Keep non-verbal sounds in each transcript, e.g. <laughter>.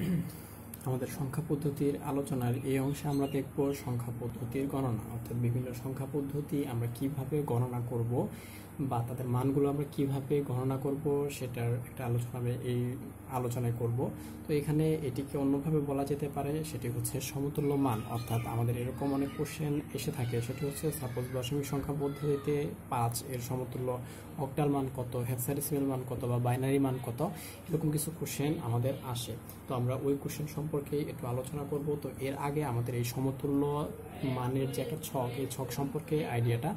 <clears throat> আমাদের সংখ্যা পদ্ধতির আলোচনার এই অংশে আমরা দেখব সংখ্যা পদ্ধতির গণনা, অর্থাৎ বিভিন্ন সংখ্যা পদ্ধতি আমরা কীভাবে গণনা করব বা তাদের মানগুলো আমরা কীভাবে গণনা করব সেটার একটা আলোচনা আমি এই আলোচনায় করব। তো এখানে এটিকে অন্যভাবে বলা যেতে পারে, সেটি হচ্ছে সমতুল্য মান। অর্থাৎ আমাদের এরকম অনেক কোশ্চেন এসে থাকে, সেটি হচ্ছে সাপোজ দশমিক সংখ্যা পদ্ধতিতে পাঁচ এর সমতুল্য অক্টাল মান কত হেক্সাডেসিমাল মান কত বা বাইনারি মান কত, এরকম কিছু কোশ্চেন আমাদের আসে। তো আমরা ওই কোশ্চেন সম্পর্কে একটু আলোচনা করব। তো এর আগে আমাদের এই সমতুল্য মানের যে একটা ছক, এই ছক সম্পর্কে আইডিয়াটা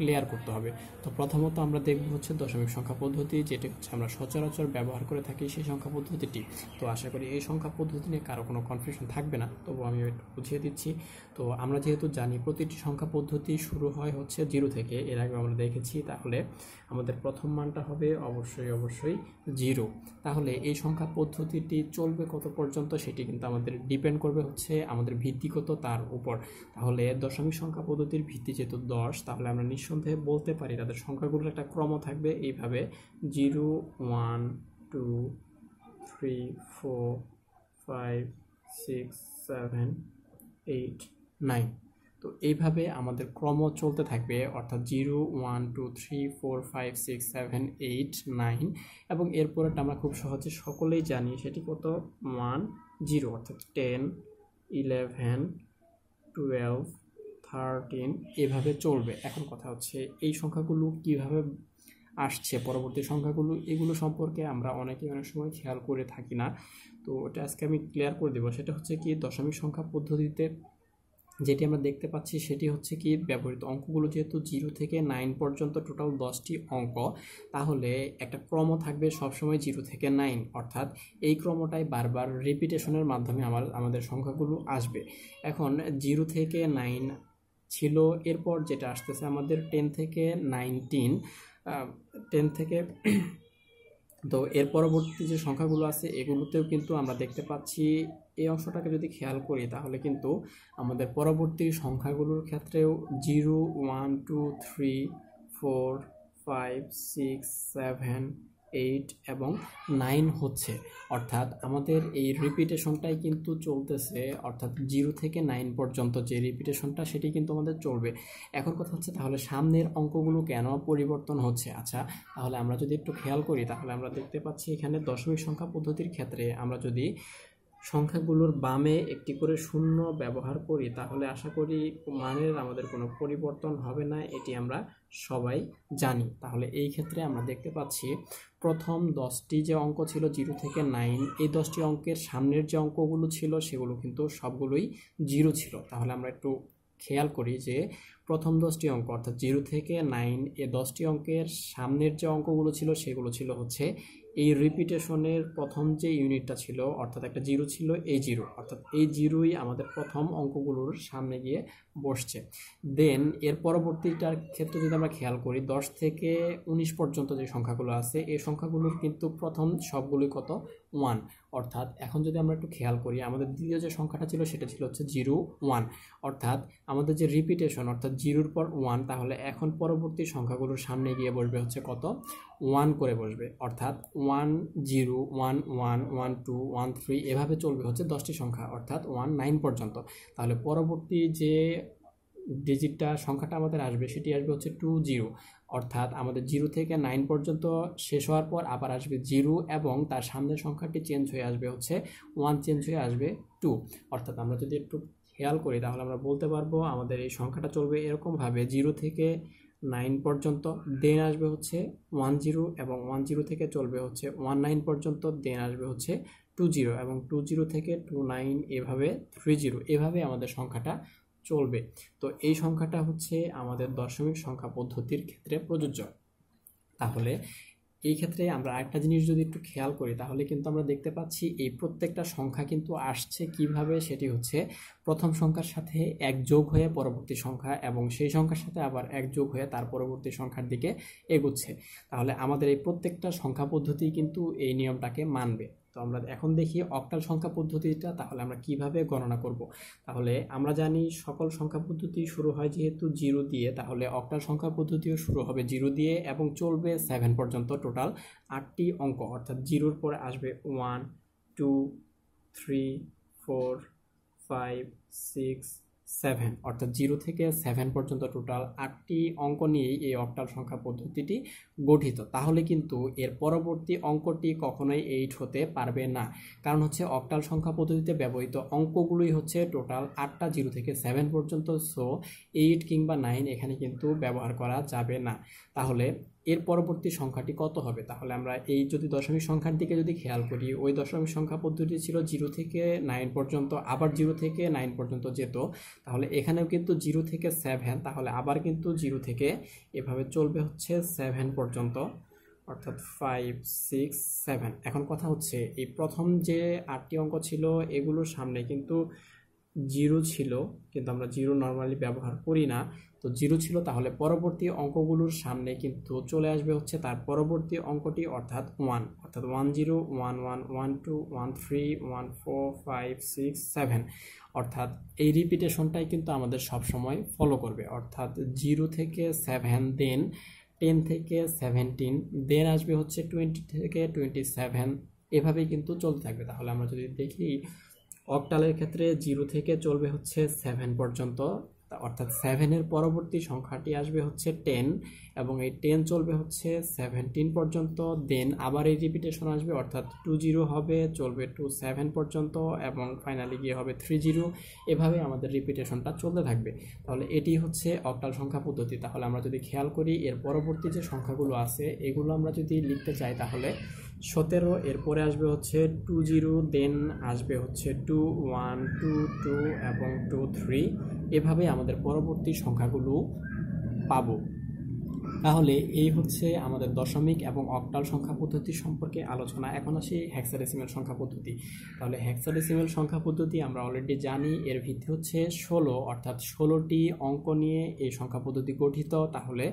ক্লিয়ার করতে হবে। তো প্রথমত আমরা দেখব হচ্ছে দশমিক সংখ্যা পদ্ধতি, যেটি হচ্ছে আমরা সচরাচর ব্যবহার করে থাকি সেই সংখ্যা পদ্ধতিটি। তো আশা করি এই সংখ্যা পদ্ধতি নিয়ে কারও কোনো কনফিউশন থাকবে না। তবু আমি বুঝিয়ে দিচ্ছি। তো আমরা যেহেতু জানি প্রতিটি সংখ্যা পদ্ধতি শুরু হয় হচ্ছে জিরো থেকে, এর আগে আমরা দেখেছি, তাহলে আমাদের প্রথম মানটা হবে অবশ্যই অবশ্যই জিরো তাহলে এই সংখ্যা পদ্ধতিটি চলবে কত পর্যন্ত সেটি কিন্তু আমাদের ডিপেন্ড করবে হচ্ছে আমাদের ভিত্তিগত তার উপর। তাহলে দশমিক সংখ্যা পদ্ধতির ভিত্তি যেহেতু দশ, তাহলে আমরা নিঃসন্দেহে বলতে পারি, তাদের সংখ্যাগুলোর একটা ক্রম থাকবে এইভাবে। Zero, one, two, three, four, five, six, seven, eight, nine. তো এইভাবে আমাদের ক্রম চলতে থাকবে, অর্থাৎ zero, one, two, three, four, five, six, seven, eight, nine. এবং এরপরেটা আমরা খুব সহজে সকলেই জানি, সেটি কত? ওয়ান, জিরো, অর্থাৎ টেন, ইলেভেন, টুয়েলভ থার্টিন এভাবে চলবে। এখন কথা হচ্ছে, এই সংখ্যাগুলো কীভাবে আসছে? পরবর্তী সংখ্যাগুলো, এগুলো সম্পর্কে আমরা অনেকেই অনেক সময় খেয়াল করে থাকি না। তো এটা আজকে আমি ক্লিয়ার করে দেবো। সেটা হচ্ছে কি, দশমিক সংখ্যা পদ্ধতিতে যেটি আমরা দেখতে পাচ্ছি, সেটি হচ্ছে কি, ব্যবহৃত অঙ্কগুলো যেহেতু জিরো থেকে নাইন পর্যন্ত টোটাল দশটি অঙ্ক, তাহলে একটা ক্রম থাকবে সবসময় জিরো থেকে নাইন অর্থাৎ এই ক্রমটাই বারবার রিপিটেশনের মাধ্যমে আমার, আমাদের সংখ্যাগুলো আসবে। এখন জিরো থেকে নাইন ছিল। এরপর যেটা আসতেছে আমাদের টেন থেকে নাইনটিন টেন থেকে তো এর পরবর্তী যে সংখ্যাগুলো আছে, এগুলোতেও কিন্তু আমরা দেখতে পাচ্ছি এই অংশটাকে যদি খেয়াল করি, তাহলে কিন্তু আমাদের পরবর্তী সংখ্যাগুলোর ক্ষেত্রেও zero one two three four five six seven eight এবং নাইন হচ্ছে। অর্থাৎ আমাদের এই রিপিটেশনটাই কিন্তু চলতেছে, অর্থাৎ জিরো থেকে নাইন পর্যন্ত যে রিপিটেশনটা সেটি কিন্তু আমাদের চলবে। এখন কথা হচ্ছে তাহলে সামনের অঙ্কগুলো কেন পরিবর্তন হচ্ছে? আচ্ছা তাহলে আমরা যদি একটু খেয়াল করি, তাহলে আমরা দেখতে পাচ্ছি এখানে দশমিক সংখ্যা পদ্ধতির ক্ষেত্রে আমরা যদি সংখ্যাগুলোর বামে একটি করে শূন্য ব্যবহার করি, তাহলে আশা করি মানের আমাদের কোনো পরিবর্তন হবে না, এটি আমরা সবাই জানি। তাহলে এই ক্ষেত্রে আমরা দেখতে পাচ্ছি, প্রথম দশটি যে অঙ্ক ছিল জিরো থেকে নাইন, এই দশটি অঙ্কের সামনের যে অঙ্কগুলো ছিল সেগুলো কিন্তু সবগুলোই জিরো ছিল। তাহলে আমরা একটু খেয়াল করি যে প্রথম দশটি অঙ্ক, অর্থাৎ জিরো থেকে নাইন, এ দশটি অঙ্কের সামনের যে অঙ্কগুলো ছিল সেগুলো ছিল হচ্ছে এই রিপিটেশনের প্রথম যে ইউনিটটা ছিল, অর্থাৎ একটা জিরো ছিল, এই জিরো অর্থাৎ এই জিরোই আমাদের প্রথম অঙ্কগুলোর সামনে গিয়ে বসছে। দেন এর পরবর্তীটার ক্ষেত্রে যদি আমরা খেয়াল করি, দশ থেকে উনিশ পর্যন্ত যে সংখ্যাগুলো আছে, এই সংখ্যাগুলোর কিন্তু প্রথম সবগুলোই কত? ওয়ান অর্থাৎ এখন যদি আমরা একটু খেয়াল করি, আমাদের দ্বিতীয় যে সংখ্যাটা ছিল, সেটা ছিল হচ্ছে জিরো ওয়ান অর্থাৎ আমাদের যে রিপিটেশন অর্থাৎ জিরোর পর ওয়ান তাহলে এখন পরবর্তী সংখ্যাগুলোর সামনে গিয়ে বসবে হচ্ছে কত? ওয়ান করে বসবে। অর্থাৎ one zero one one one two one three এভাবে চলবে হচ্ছে দশটি সংখ্যা, অর্থাৎ ওয়ান নাইন পর্যন্ত। তাহলে পরবর্তী যে ডিজিটটা সংখ্যাটা আমাদের আসবে, সেটি আসবে হচ্ছে টু জিরো অর্থাৎ আমাদের জিরো থেকে নাইন পর্যন্ত শেষ হওয়ার পর আবার আসবে জিরো এবং তার সামনের সংখ্যাটি চেঞ্জ হয়ে আসবে হচ্ছে ওয়ান চেঞ্জ হয়ে আসবে টু অর্থাৎ আমরা যদি একটু খেয়াল করি, তাহলে আমরা বলতে পারব আমাদের এই সংখ্যাটা চলবে এরকমভাবে জিরো থেকে নাইন পর্যন্ত দেন আসবে হচ্ছে ওয়ান জিরো এবং ওয়ান জিরো থেকে চলবে হচ্ছে ওয়ান নাইন পর্যন্ত দেন আসবে হচ্ছে টু জিরো এবং টু জিরো থেকে টু নাইন এভাবে থ্রি জিরো এভাবে আমাদের সংখ্যাটা চলবে। তো এই সংখ্যাটা হচ্ছে আমাদের দশমিক সংখ্যা পদ্ধতির ক্ষেত্রে প্রযোজ্য। তাহলে এই ক্ষেত্রে আমরা আরেকটা জিনিস যদি একটু খেয়াল করি, তাহলে কিন্তু আমরা দেখতে পাচ্ছি এই প্রত্যেকটা সংখ্যা কিন্তু আসছে কীভাবে সেটি হচ্ছে প্রথম সংখ্যার সাথে এক যোগ হয়ে পরবর্তী সংখ্যা এবং সেই সংখ্যার সাথে আবার এক যোগ হয়ে তার পরবর্তী সংখ্যার দিকে এগুচ্ছে। তাহলে আমাদের এই প্রত্যেকটা সংখ্যা পদ্ধতি কিন্তু এই নিয়মটাকে মানবে। তো আমরা এখন দেখি অক্টাল সংখ্যা পদ্ধতিটা, তাহলে আমরা কীভাবে গণনা করব? তাহলে আমরা জানি সকল সংখ্যা পদ্ধতি শুরু হয় যেহেতু জিরো দিয়ে, তাহলে অক্টাল সংখ্যা পদ্ধতিও শুরু হবে জিরো দিয়ে এবং চলবে সেভেন পর্যন্ত টোটাল আটটি অঙ্ক। অর্থাৎ জিরোর পরে আসবে one, two, three, four, five, six seven অর্থাৎ জিরো থেকে সেভেন পর্যন্ত টোটাল আটটি অঙ্ক নিয়েই এই অক্টাল সংখ্যা পদ্ধতিটি গঠিত। তাহলে কিন্তু এর পরবর্তী অঙ্কটি কখনোই এইট হতে পারবে না। কারণ হচ্ছে অক্টাল সংখ্যা পদ্ধতিতে ব্যবহৃত অঙ্কগুলোই হচ্ছে টোটাল আটটা জিরো থেকে সেভেন পর্যন্ত সো এইট কিংবা নাইন এখানে কিন্তু ব্যবহার করা যাবে না। তাহলে এর পরবর্তী সংখ্যাটি কত হবে? তাহলে আমরা এই যদি দশমিক সংখ্যার দিকে যদি খেয়াল করি, ওই দশমিক সংখ্যা পদ্ধতি ছিল জিরো থেকে নাইন পর্যন্ত, আবার জিরো থেকে নাইন পর্যন্ত যেত। তাহলে এখানেও কিন্তু জিরো থেকে সেভেন, তাহলে আবার কিন্তু জিরো থেকে এভাবে চলবে হচ্ছে সেভেন পর্যন্ত, অর্থাৎ ফাইভ, সিক্স, সেভেন। এখন কথা হচ্ছে, এই প্রথম যে আটটি অঙ্ক ছিল, এগুলোর সামনে কিন্তু জিরো ছিল, কিন্তু আমরা জিরো নর্মালি ব্যবহার করি না। তো জিরো ছিল, তাহলে পরবর্তী অঙ্কগুলোর সামনে কিন্তু চলে আসবে হচ্ছে তার পরবর্তী অঙ্কটি, অর্থাৎ ওয়ান অর্থাৎ one zero one one one two one three one four five six seven অর্থাৎ এই রিপিটেশনটাই কিন্তু আমাদের সব সময় ফলো করবে। অর্থাৎ জিরো থেকে সেভেন দেন টেন থেকে সেভেন্টিন দেন আসবে হচ্ছে টোয়েন্টি থেকে টোয়েন্টি সেভেন এভাবেই কিন্তু চলতে থাকবে। তাহলে আমরা যদি দেখি অকটালের ক্ষেত্রে জিরো থেকে চলবে হচ্ছে সেভেন পর্যন্ত। অর্থাৎ সেভেনের পরবর্তী সংখ্যাটি আসবে হচ্ছে টেন এবং এই টেন চলবে হচ্ছে সেভেন্টিন পর্যন্ত। দেন আবার এই রিপিটেশন আসবে, অর্থাৎ টু জিরো হবে, চলবে টু সেভেন পর্যন্ত এবং ফাইনালি গিয়ে হবে থ্রি জিরো এভাবে আমাদের রিপিটেশনটা চলতে থাকবে। তাহলে এটি হচ্ছে অক্টাল সংখ্যা পদ্ধতি। তাহলে আমরা যদি খেয়াল করি, এর পরবর্তী যে সংখ্যাগুলো আছে, এগুলো আমরা যদি লিখতে চাই তাহলে সতেরো, এরপরে আসবে হচ্ছে টু জিরো দেন আসবে হচ্ছে টু ওয়ান টু টু এবং টু থ্রি এভাবে আমাদের পরবর্তী সংখ্যাগুলো পাবো। তাহলে এই হচ্ছে আমাদের দশমিক এবং অক্টাল সংখ্যা পদ্ধতি সম্পর্কে আলোচনা। এখন আসি হ্যাক্সাডেসিমেল সংখ্যা পদ্ধতি। তাহলে হ্যাক্সাডেসিমেল সংখ্যা পদ্ধতি আমরা অলরেডি জানি, এর ভিত্তি হচ্ছে ষোলো, অর্থাৎ ষোলোটি অঙ্ক নিয়ে এই সংখ্যা পদ্ধতি গঠিত। তাহলে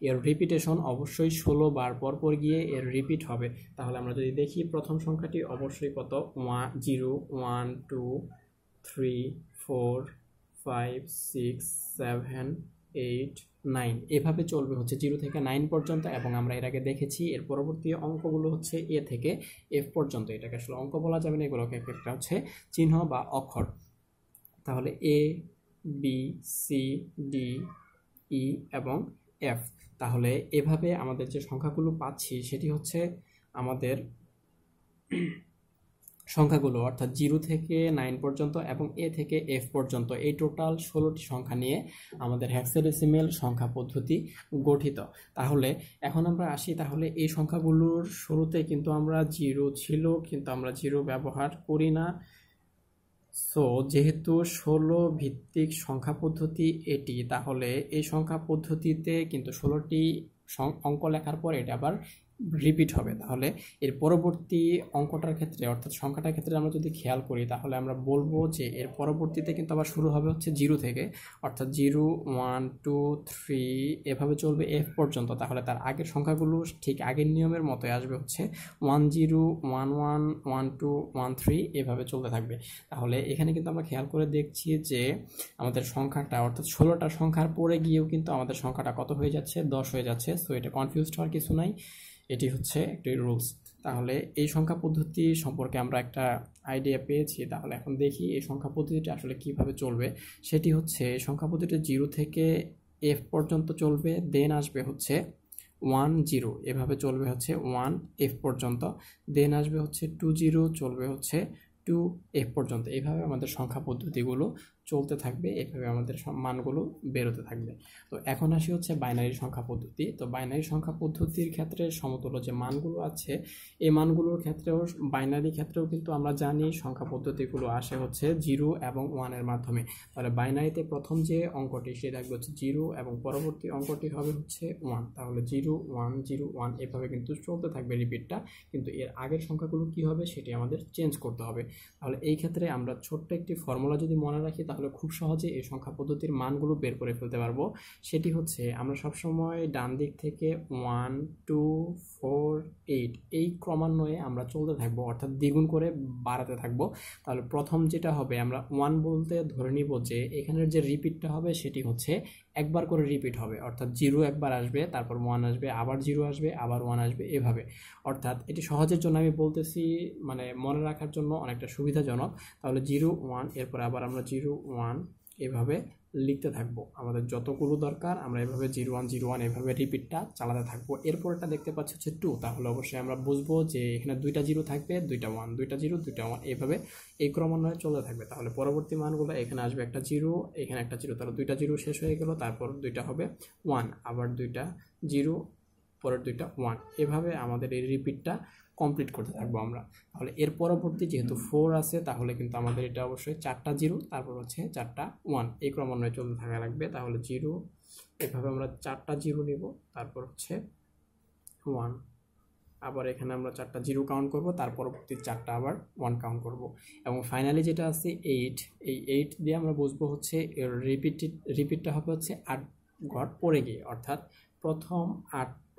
এর রিপিটেশন অবশ্যই ষোলো বার পর পর গিয়ে এর রিপিট হবে। তাহলে আমরা যদি দেখি প্রথম সংখ্যাটি অবশ্যই কত? One zero one two three four five six seven eight nine. এভাবে চলবে হচ্ছে জিরো থেকে নাইন পর্যন্ত এবং আমরা এর আগে দেখেছি, এর পরবর্তী অঙ্কগুলো হচ্ছে এ থেকে এফ পর্যন্ত। এটাকে আসলে অঙ্ক বলা যাবে না, এগুলোকে একটা হচ্ছে চিহ্ন বা অক্ষর। তাহলে A, B, C, D, E এবং এফ। তাহলে এভাবে আমাদের যে সংখ্যাগুলো পাচ্ছি, সেটি হচ্ছে আমাদের সংখ্যাগুলো, অর্থাৎ জিরো থেকে নাইন পর্যন্ত এবং এ থেকে এফ পর্যন্ত, এই টোটাল ষোলোটি সংখ্যা নিয়ে আমাদের হ্যাক্সাডেসিমেল সংখ্যা পদ্ধতি গঠিত। তাহলে এখন আমরা আসি, তাহলে এই সংখ্যাগুলোর শুরুতে কিন্তু আমরা জিরো ছিল, কিন্তু আমরা জিরো ব্যবহার করি না। সো যেহেতু ষোলো ভিত্তিক সংখ্যা পদ্ধতি এটি, তাহলে এই সংখ্যা পদ্ধতিতে কিন্তু ষোলোটি অঙ্ক লেখার পর এটা আবার রিপিট হবে। তাহলে এর পরবর্তী অঙ্কটার ক্ষেত্রে, অর্থাৎ সংখ্যাটার ক্ষেত্রে আমরা যদি খেয়াল করি, তাহলে আমরা বলব যে এর পরবর্তীতে কিন্তু আবার শুরু হবে হচ্ছে জিরো থেকে। অর্থাৎ জিরো ওয়ান টু থ্রি এভাবে চলবে এফ পর্যন্ত। তাহলে তার আগের সংখ্যাগুলো ঠিক আগের নিয়মের মতোই আসবে হচ্ছে one zero one one one two one three এভাবে চলতে থাকবে। তাহলে এখানে কিন্তু আমরা খেয়াল করে দেখছি যে আমাদের সংখ্যাটা, অর্থাৎ ষোলোটা সংখ্যার পরে গিয়েও কিন্তু আমাদের সংখ্যাটা কত হয়ে যাচ্ছে? দশ হয়ে যাচ্ছে। সো এটা কনফিউজড হওয়ার কিছু নাই। এটি হচ্ছে একটি রুলস তাহলে এই সংখ্যা পদ্ধতি সম্পর্কে আমরা একটা আইডিয়া পেয়েছি। তাহলে এখন দেখি এই সংখ্যা পদ্ধতিটা আসলে কীভাবে চলবে। সেটি হচ্ছে, সংখ্যা পদ্ধতিটা জিরো থেকে এফ পর্যন্ত চলবে দেন আসবে হচ্ছে ওয়ান জিরো এভাবে চলবে হচ্ছে ওয়ান এফ পর্যন্ত। দেন আসবে হচ্ছে টু জিরো চলবে হচ্ছে টু এফ পর্যন্ত। এইভাবে আমাদের সংখ্যা পদ্ধতিগুলো চলতে থাকবে, এভাবে আমাদের মানগুলো বেরোতে থাকবে। তো এখন আসি হচ্ছে বাইনারি সংখ্যা পদ্ধতি। তো বাইনারি সংখ্যা পদ্ধতির ক্ষেত্রে সমতুল্য যে মানগুলো আছে, এই মানগুলোর ক্ষেত্রেও বাইনারি ক্ষেত্রেও কিন্তু আমরা জানি সংখ্যা পদ্ধতিগুলো আসে হচ্ছে জিরো এবং ওয়ানের মাধ্যমে। তাহলে বাইনারিতে প্রথম যে অঙ্কটি সে থাকবে হচ্ছে জিরো এবং পরবর্তী অঙ্কটি হবে হচ্ছে ওয়ান তাহলে জিরো ওয়ান জিরো ওয়ান এভাবে কিন্তু চলতে থাকবে রিপিটটা কিন্তু এর আগের সংখ্যাগুলো কি হবে সেটি আমাদের চেঞ্জ করতে হবে। তাহলে এই ক্ষেত্রে আমরা ছোট্ট একটি ফর্মুলা যদি মনে রাখি, তাহলে খুব সহজে এই সংখ্যা পদ্ধতির মানগুলো বের করে ফেলতে পারব। সেটি হচ্ছে, আমরা সবসময় ডান দিক থেকে ওয়ান টু ফোর এইট এই ক্রমান্বয়ে আমরা চলতে থাকব, অর্থাৎ দ্বিগুণ করে বাড়াতে থাকব। তাহলে প্রথম যেটা হবে, আমরা ওয়ান বলতে ধরে নিব যে, এখানের যে রিপিটটা হবে, সেটি হচ্ছে একবার করে রিপিট হবে। অর্থাৎ জিরো একবার আসবে, তারপর ওয়ান আসবে, আবার জিরো আসবে, আবার ওয়ান আসবে, এভাবে। অর্থাৎ এটি সহজের জন্য আমি বলতেছি মানে মনে রাখার জন্য অনেকটা সুবিধাজনক। তাহলে জিরো ওয়ান এরপর আবার আমরা জিরো ওয়ান এভাবে লিখতে থাকব। আমাদের যতগুলো দরকার, আমরা এভাবে জিরো ওয়ান জিরো ওয়ান এভাবে রিপিটটা চালাতে থাকব। এরপরটা দেখতে পাচ্ছি হচ্ছে টু তাহলে অবশ্যই আমরা বুঝব যে এখানে দুইটা জিরো থাকবে, দুইটা ওয়ান দুইটা জিরো, দুইটা ওয়ান এভাবে এই ক্রমান্বয়ে চলতে থাকবে। তাহলে পরবর্তী মানগুলো, এখানে আসবে একটা জিরো, এখানে একটা জিরো, তাহলে দুইটা জিরো শেষ হয়ে গেল, তারপর দুইটা হবে ওয়ান আবার দুইটা জিরো, পরের দুইটা ওয়ান এভাবে আমাদের এই রিপিটটা কমপ্লিট করতে থাকব আমরা। তাহলে এর পরবর্তী যেহেতু ফোর আছে, তাহলে কিন্তু আমাদের এটা অবশ্যই চারটা জিরো তারপর হচ্ছে চারটা ওয়ান এই ক্রমান্বয়ে চলতে থাকা লাগবে। তাহলে জিরো এভাবে আমরা চারটা জিরো নিব, তারপর হচ্ছে ওয়ান আবার এখানে আমরা চারটা জিরো কাউন্ট করব, তার পরবর্তী চারটা আবার ওয়ান কাউন্ট করব। এবং ফাইনালি যেটা আছে এইট এই এইট দিয়ে আমরা বুঝব হচ্ছে রিপিট রিপিটটা হবে হচ্ছে আট ঘর পড়ে গিয়ে। অর্থাৎ প্রথম আটটা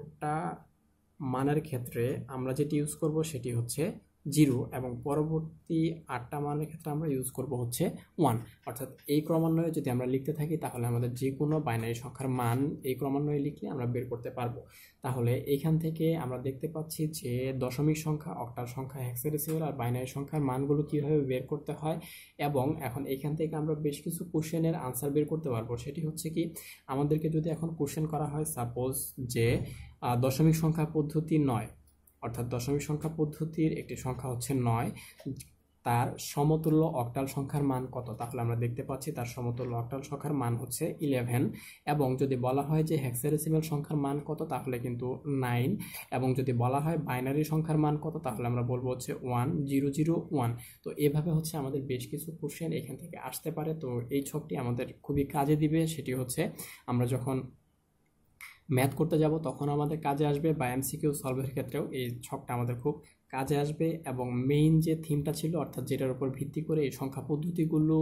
মানের ক্ষেত্রে আমরা যেটি ইউজ করব সেটি হচ্ছে জিরো এবং পরবর্তী আটটা মানের ক্ষেত্রে আমরা ইউজ করব হচ্ছে ওয়ান অর্থাৎ এই ক্রমান্বয়ে যদি আমরা লিখতে থাকি, তাহলে আমাদের যে কোনো বাইনারি সংখ্যার মান এই ক্রমান্বয়ে লিখলে আমরা বের করতে পারব। তাহলে এইখান থেকে আমরা দেখতে পাচ্ছি যে দশমিক সংখ্যা অক্টাল সংখ্যা হ্যাক্সাডেসিমাল আর বাইনারি সংখ্যার মানগুলো কীভাবে বের করতে হয় এবং এখন এখান থেকে আমরা বেশ কিছু কোশ্চেনের আনসার বের করতে পারব। সেটি হচ্ছে কি, আমাদেরকে যদি এখন কোশ্চেন করা হয় সাপোজ যে দশমিক সংখ্যা পদ্ধতি নয় অর্থাৎ দশমিক সংখ্যা পদ্ধতির একটি সংখ্যা হচ্ছে নয়, তার সমতুল্য অক্টাল সংখ্যার মান কত? তাহলে আমরা দেখতে পাচ্ছি তার সমতুল্য অক্টাল সংখ্যার মান হচ্ছে ইলেভেন এবং যদি বলা হয় যে হেক্সাডেসিমাল সংখ্যার মান কত, তাহলে কিন্তু নাইন এবং যদি বলা হয় বাইনারি সংখ্যার মান কত, তাহলে আমরা বলব হচ্ছে ওয়ান জিরো জিরো ওয়ান তো এভাবে হচ্ছে আমাদের বেশ কিছু কোশ্চেন এখান থেকে আসতে পারে। তো এই ছকটি আমাদের খুবই কাজে দিবে, সেটি হচ্ছে আমরা যখন ম্যাথ করতে যাব, তখন আমাদের কাজে আসবে বা এমসিকিউ সলভের ক্ষেত্রেও এই ছকটা আমাদের খুব কাজে আসবে এবং মেইন যে থিমটা ছিল, অর্থাৎ যেটার উপর ভিত্তি করে এই সংখ্যা পদ্ধতিগুলো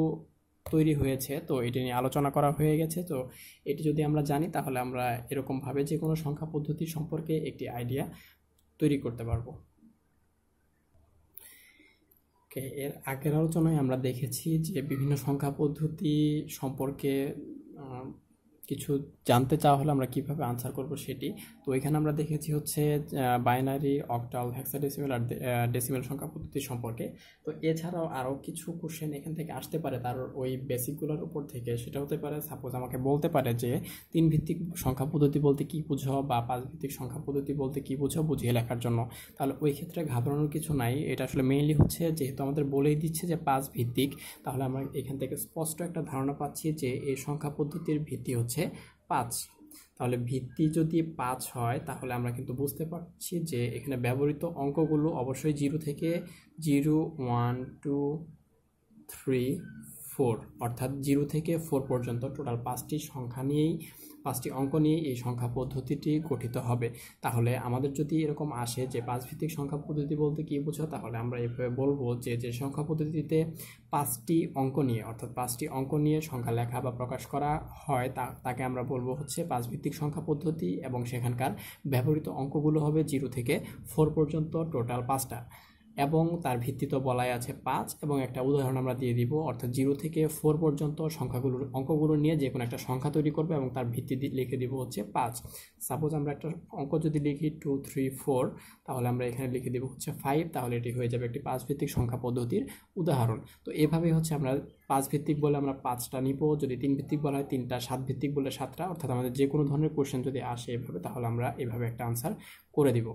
তৈরি হয়েছে, তো এটি নিয়ে আলোচনা করা হয়ে গেছে। তো এটি যদি আমরা জানি, তাহলে আমরা এরকমভাবে যে কোনো সংখ্যা পদ্ধতি সম্পর্কে একটি আইডিয়া তৈরি করতে পারব। ওকে এর আগের আলোচনায় আমরা দেখেছি যে বিভিন্ন সংখ্যা পদ্ধতি সম্পর্কে কিছু জানতে চাওয়া হলে আমরা কীভাবে আনসার করব সেটি। তো এখানে আমরা দেখেছি হচ্ছে বাইনারি অকটাল অক্টাল হেক্সাডেসিমেল আর ডেসিমেল সংখ্যা পদ্ধতি সম্পর্কে। তো এছাড়াও আরও কিছু কোশ্চেন এখান থেকে আসতে পারে তার ওই বেসিকগুলোর উপর থেকে। সেটা হতে পারে সাপোজ আমাকে বলতে পারে যে, তিন ভিত্তিক সংখ্যা পদ্ধতি বলতে কি বুঝো বা পাঁচ ভিত্তিক সংখ্যা পদ্ধতি বলতে কি বুঝো বুঝিয়ে লেখার জন্য। তাহলে ওই ক্ষেত্রে ঘাবড়ানোর কিছু নাই। এটা আসলে মেইনলি হচ্ছে যেহেতু আমাদের বলেই দিচ্ছে যে পাঁচ ভিত্তিক, তাহলে আমরা এখান থেকে স্পষ্ট একটা ধারণা পাচ্ছি যে এই সংখ্যা পদ্ধতির ভিত্তি হচ্ছে পাঁচ। তাহলে ভিত্তি যদি পাঁচ হয়, তাহলে আমরা কিন্তু বুঝতে পারছি যে এখানে ব্যবহৃত অঙ্কগুলো অবশ্যই জিরো থেকে zero, one, two, three four অর্থাৎ জিরো থেকে ফোর পর্যন্ত টোটাল পাঁচটি সংখ্যা নিয়েই, পাঁচটি অঙ্ক নিয়ে এই সংখ্যা পদ্ধতিটি গঠিত হবে। তাহলে আমাদের যদি এরকম আসে যে পাঁচ ভিত্তিক সংখ্যা পদ্ধতি বলতে কী বোঝো, তাহলে আমরা এভাবে বলব যে যে সংখ্যা পদ্ধতিতে পাঁচটি অঙ্ক নিয়ে, অর্থাৎ পাঁচটি অঙ্ক নিয়ে সংখ্যা লেখা বা প্রকাশ করা হয়, তা, তাকে আমরা বলব হচ্ছে পাঁচ ভিত্তিক সংখ্যা পদ্ধতি এবং সেখানকার ব্যবহৃত অঙ্কগুলো হবে জিরো থেকে ফোর পর্যন্ত টোটাল পাঁচটা। এবং তার ভিত্তিতে বলাই আছে পাঁচ এবং একটা উদাহরণ আমরা দিয়ে দিব। অর্থাৎ জিরো থেকে ফোর পর্যন্ত সংখ্যাগুলোর অঙ্কগুলো নিয়ে যে কোনো একটা সংখ্যা তৈরি করবে এবং তার ভিত্তি লিখে দিব হচ্ছে পাঁচ। সাপোজ আমরা একটা অঙ্ক যদি লিখি টু থ্রি ফোর তাহলে আমরা এখানে লিখে দিব হচ্ছে ফাইভ তাহলে এটি হয়ে যাবে একটি পাঁচ ভিত্তিক সংখ্যা পদ্ধতির উদাহরণ। তো এভাবেই হচ্ছে আমরা পাঁচ ভিত্তিক বলে আমরা পাঁচটা নিব। যদি তিন ভিত্তিক বলা হয়, তিনটা সাত ভিত্তিক বলে সাতটা, অর্থাৎ আমাদের যে কোনো ধরনের কোশ্চেন যদি আসে এভাবে, তাহলে আমরা এভাবে একটা আনসার করে দিব।